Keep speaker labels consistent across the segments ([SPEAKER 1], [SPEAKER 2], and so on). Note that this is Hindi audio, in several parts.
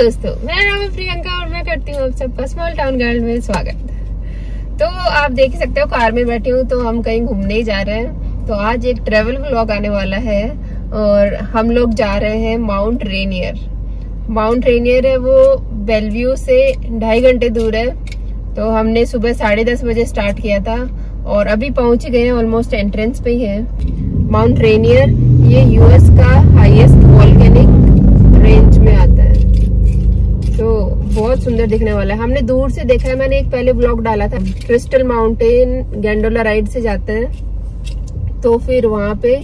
[SPEAKER 1] दोस्तों मेरा नाम है प्रियंका और मैं करती हूँ आप सबका स्मॉल टाउन गर्ल में स्वागत। तो आप देख सकते हो, कार में बैठी हूँ तो हम कहीं घूमने ही जा रहे हैं। तो आज एक ट्रेवल व्लॉग आने वाला है और हम लोग जा रहे हैं माउंट रेनियर माउंट रेनियर है वो बेलव्यू से ढाई घंटे दूर है। तो हमने सुबह साढ़े दस बजे स्टार्ट किया था और अभी पहुँच गए हैं ऑलमोस्ट एंट्रेंस पे ही है। माउंट रेनियर ये यूएस का हाईएस्ट वॉल्केनिक रेंज में आता है। तो बहुत सुंदर दिखने वाला है। हमने दूर से देखा है, मैंने एक पहले ब्लॉग डाला था क्रिस्टल माउंटेन गेंडोला राइड से जाते हैं। तो फिर वहाँ पे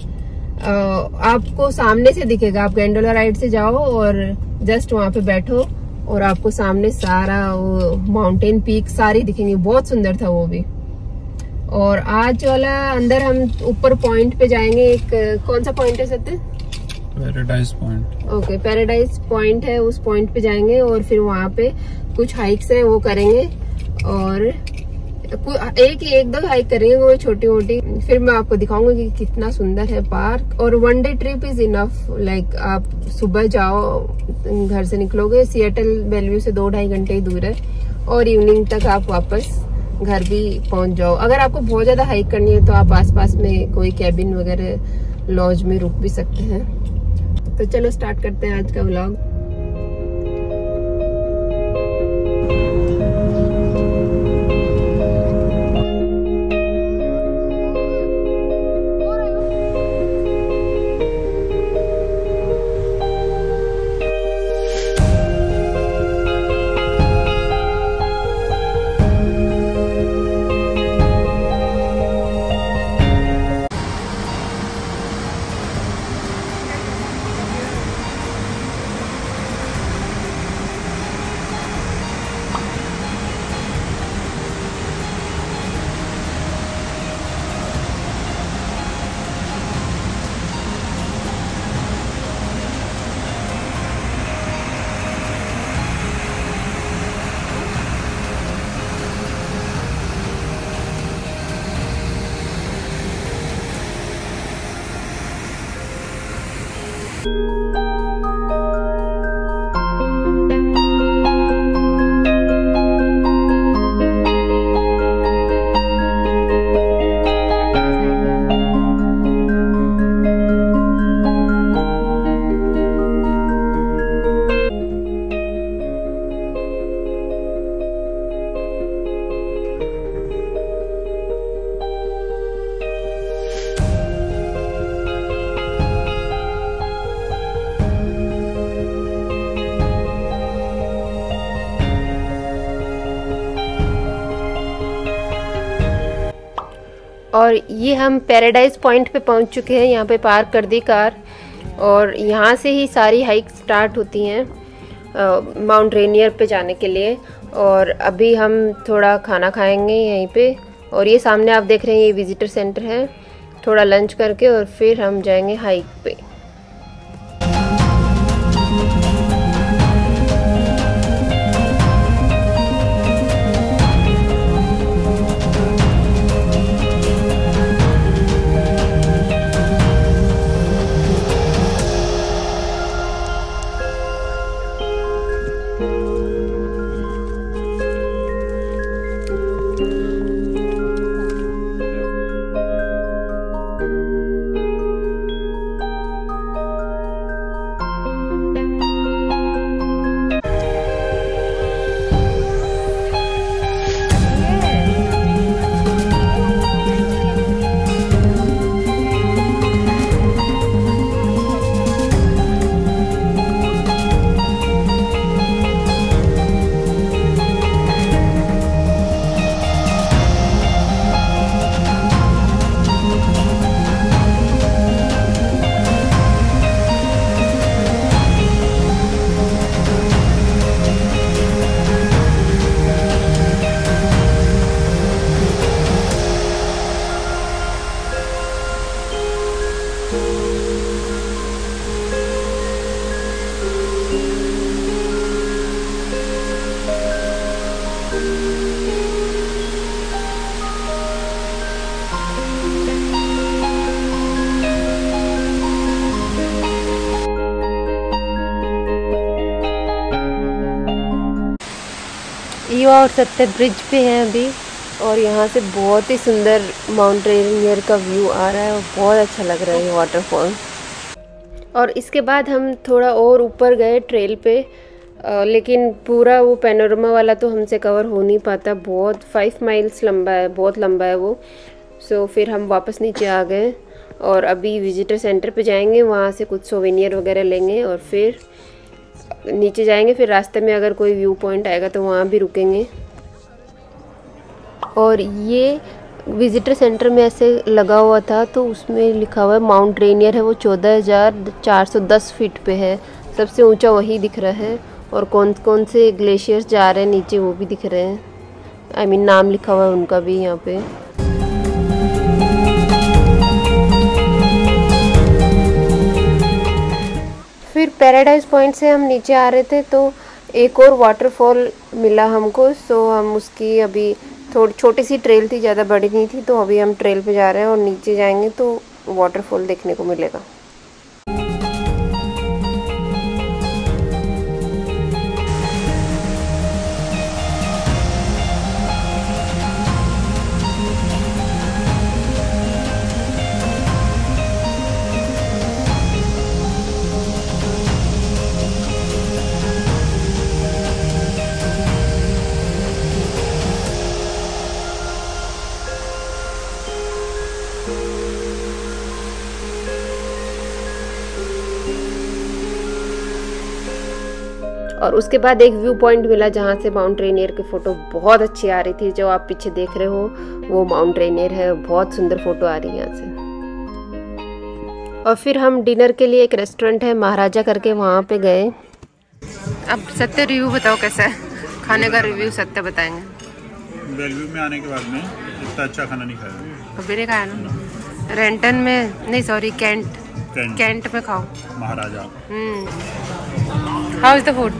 [SPEAKER 1] आपको सामने से दिखेगा। आप गेंडोला राइड से जाओ और जस्ट वहाँ पे बैठो और आपको सामने सारा माउंटेन पीक सारी दिखेंगी। बहुत सुंदर था वो भी। और आज वाला अंदर हम ऊपर पॉइंट पे जाएँगे, एक, कौन सा पॉइंट है Satya?
[SPEAKER 2] Paradise point
[SPEAKER 1] okay paradise point है, उस पॉइंट पे जाएँगे और फिर वहाँ पे कुछ हाइक्स हैं, वो करेंगे और एक ही, एक दो हाइक करेंगे वो छोटी मोटी फिर मैं आपको दिखाऊँगा कि कितना सुंदर है पार्क और one day trip is enough like आप सुबह जाओ, घर से निकलोगे सियाटल बेलव्यू से दो ढाई घंटे ही दूर है और इवनिंग तक आप वापस घर भी पहुँच जाओ। अगर आपको बहुत ज़्यादा हाइक करनी है तो आप आसपास में कोई कैबिन वगैरह लॉज में रुक भी सकते हैं। तो चलो स्टार्ट करते हैं आज का व्लॉग और ये हम पैराडाइज पॉइंट पे पहुँच चुके हैं, यहाँ पे पार्क कर दी कार। और यहाँ से ही सारी हाइक स्टार्ट होती हैं माउंट रेनियर पे जाने के लिए। और अभी हम थोड़ा खाना खाएँगे यहीं पे। और ये सामने आप देख रहे हैं, ये विजिटर सेंटर है। थोड़ा लंच करके और फिर हम जाएँगे हाइक पे। और सत्य ब्रिज पे हैं अभी और यहाँ से बहुत ही सुंदर माउंटेनियर का व्यू आ रहा है और बहुत अच्छा लग रहा है ये वाटरफॉल और इसके बाद हम थोड़ा और ऊपर गए ट्रेल पे आ, लेकिन पूरा वो पैनोरमा वाला तो हमसे कवर हो नहीं पाता बहुत फाइव माइल्स लंबा है बहुत लंबा है वो। सो फिर हम वापस नीचे आ गए और अभी विजिटर सेंटर पे जाएँगे वहाँ से कुछ सोवेनियर वगैरह लेंगे और फिर नीचे जाएँगे फिर रास्ते में अगर कोई व्यू पॉइंट आएगा तो वहाँ भी रुकेंगे। और ये विजिटर सेंटर में ऐसे लगा हुआ था तो उसमें लिखा हुआ है माउंट रेनियर है वो चौदह हज़ार चार सौ दस फीट पे है। सबसे ऊँचा वही दिख रहा है और कौन कौन से ग्लेशियर्स जा रहे हैं नीचे वो भी दिख रहे हैं। आई I मीन mean, नाम लिखा हुआ है उनका भी यहाँ पे। पैराडाइज पॉइंट से हम नीचे आ रहे थे तो एक और वाटरफॉल मिला हमको सो हम उसकी अभी थोड़ी, छोटी सी ट्रेल थी, ज़्यादा बड़ी नहीं थी तो अभी हम ट्रेल पे जा रहे हैं और नीचे जाएँगे तो वाटरफॉल देखने को मिलेगा। और उसके बाद एक व्यू पॉइंट मिला जहाँ से माउंट रेनियर की फ़ोटो बहुत अच्छी आ रही थी। जो आप पीछे देख रहे हो वो माउंट रेनियर है। बहुत सुंदर फ़ोटो आ रही है यहाँ से। और फिर हम डिनर के लिए एक रेस्टोरेंट है महाराजा करके वहाँ पे गए। अब सत्य रिव्यू बताओ कैसा है? खाने का रिव्यू सत्य बताएँगे।
[SPEAKER 2] बेलव्यू में आने के बाद में इतना अच्छा खाना नहीं खाया।
[SPEAKER 1] अभी नहीं खाया ना? रेंटन में नहीं सॉरी कैंट
[SPEAKER 2] कैंट।
[SPEAKER 1] कैंट में खाओ।
[SPEAKER 2] Maharaja.
[SPEAKER 1] How is the food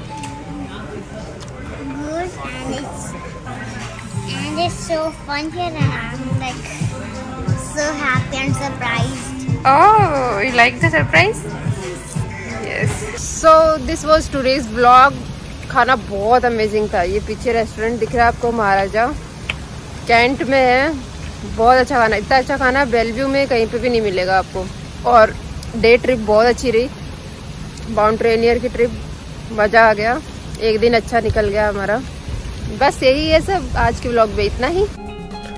[SPEAKER 3] and it's so fun here and I'm like so happy and surprised.
[SPEAKER 1] Oh, you like the surprise? Yes. So this was today's vlog. खाना बहुत अमेजिंग था। ये पीछे रेस्टोरेंट दिख रहा है आपको महाराजा। कैंट में है। बहुत अच्छा खाना। इतना अच्छा खाना बेलव्यू में कहीं पे भी नहीं मिलेगा आपको। और डे ट्रिप बहुत अच्छी रही। माउंट रेनियर की ट्रिप मज़ा आ गया। एक दिन अच्छा निकल गया हमारा। बस यही है सब आज के व्लॉग में इतना ही।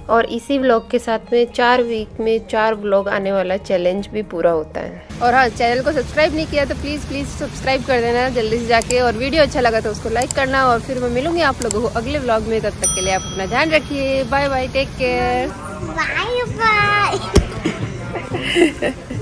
[SPEAKER 1] और इसी व्लॉग के साथ में चार वीक में चार व्लॉग आने वाला चैलेंज भी पूरा होता है। और हाँ चैनल को सब्सक्राइब नहीं किया तो प्लीज़ प्लीज़ सब्सक्राइब कर देना जल्दी से जाके। और वीडियो अच्छा लगा तो उसको लाइक करना। और फिर मैं मिलूँगी आप लोगों को अगले व्लॉग में। तब तक के लिए आप अपना ध्यान रखिए। Bye bye take care
[SPEAKER 3] Bye bye.